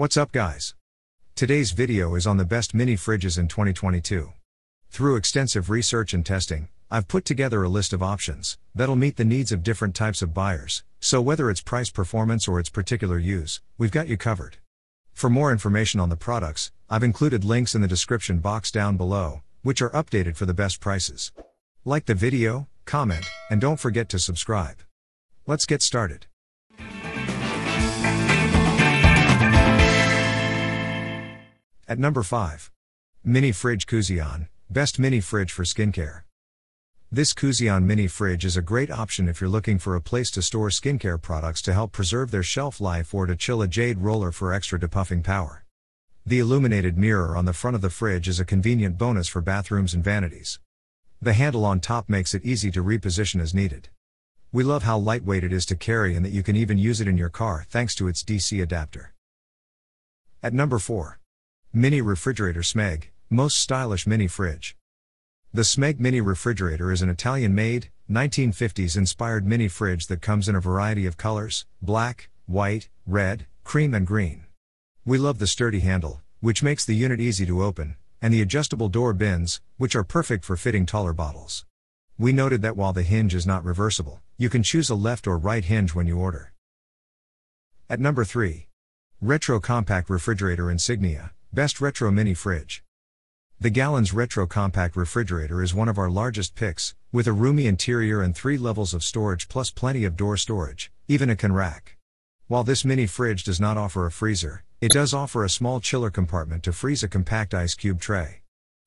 What's up guys? Today's video is on the best mini fridges in 2022. Through extensive research and testing, I've put together a list of options that'll meet the needs of different types of buyers, so whether it's price performance or its particular use, we've got you covered. For more information on the products, I've included links in the description box down below, which are updated for the best prices. Like the video, comment, and don't forget to subscribe. Let's get started. At number 5. Mini Fridge Cooseon, Best Mini Fridge for Skincare. This Cooseon Mini Fridge is a great option if you're looking for a place to store skincare products to help preserve their shelf life or to chill a jade roller for extra depuffing power. The illuminated mirror on the front of the fridge is a convenient bonus for bathrooms and vanities. The handle on top makes it easy to reposition as needed. We love how lightweight it is to carry and that you can even use it in your car thanks to its DC adapter. At number 4. Mini Refrigerator Smeg, most stylish mini fridge. The Smeg Mini Refrigerator is an Italian made, 1950s inspired mini fridge that comes in a variety of colors black, white, red, cream, and green. We love the sturdy handle, which makes the unit easy to open, and the adjustable door bins, which are perfect for fitting taller bottles. We noted that while the hinge is not reversible, you can choose a left or right hinge when you order. At number 3. Retro Compact Refrigerator Insignia. Best Retro Mini Fridge. The Galanz Retro Compact Refrigerator is one of our largest picks, with a roomy interior and three levels of storage plus plenty of door storage, even a can rack. While this mini fridge does not offer a freezer, it does offer a small chiller compartment to freeze a compact ice cube tray.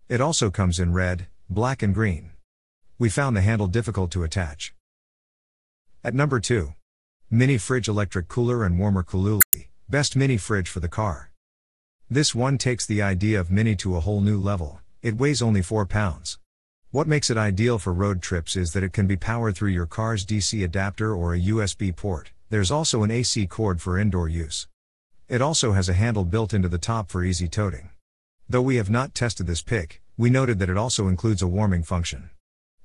It also comes in red, black, and green. We found the handle difficult to attach. At number 2. Mini Fridge Electric Cooler and Warmer Cooluli. Best mini fridge for the car. This one takes the idea of Mini to a whole new level, it weighs only 4 pounds. What makes it ideal for road trips is that it can be powered through your car's DC adapter or a USB port, there's also an AC cord for indoor use. It also has a handle built into the top for easy toting. Though we have not tested this pick, we noted that it also includes a warming function.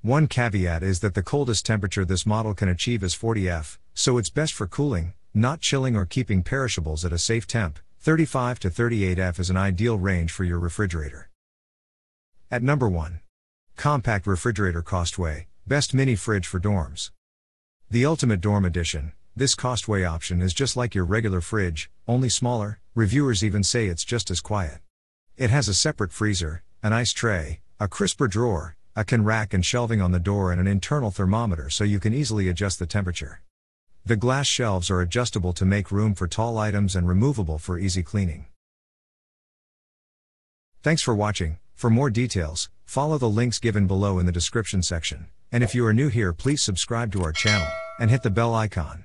One caveat is that the coldest temperature this model can achieve is 40 F, so it's best for cooling, not chilling or keeping perishables at a safe temp, 35 to 38 F is an ideal range for your refrigerator. At number 1. Compact Refrigerator Costway, Best Mini Fridge for Dorms. The Ultimate Dorm Edition, this Costway option is just like your regular fridge, only smaller, reviewers even say it's just as quiet. It has a separate freezer, an ice tray, a crisper drawer, a can rack and shelving on the door and an internal thermometer so you can easily adjust the temperature. The glass shelves are adjustable to make room for tall items and removable for easy cleaning. Thanks for watching. For more details, follow the links given below in the description section. And if you are new here, please subscribe to our channel and hit the bell icon.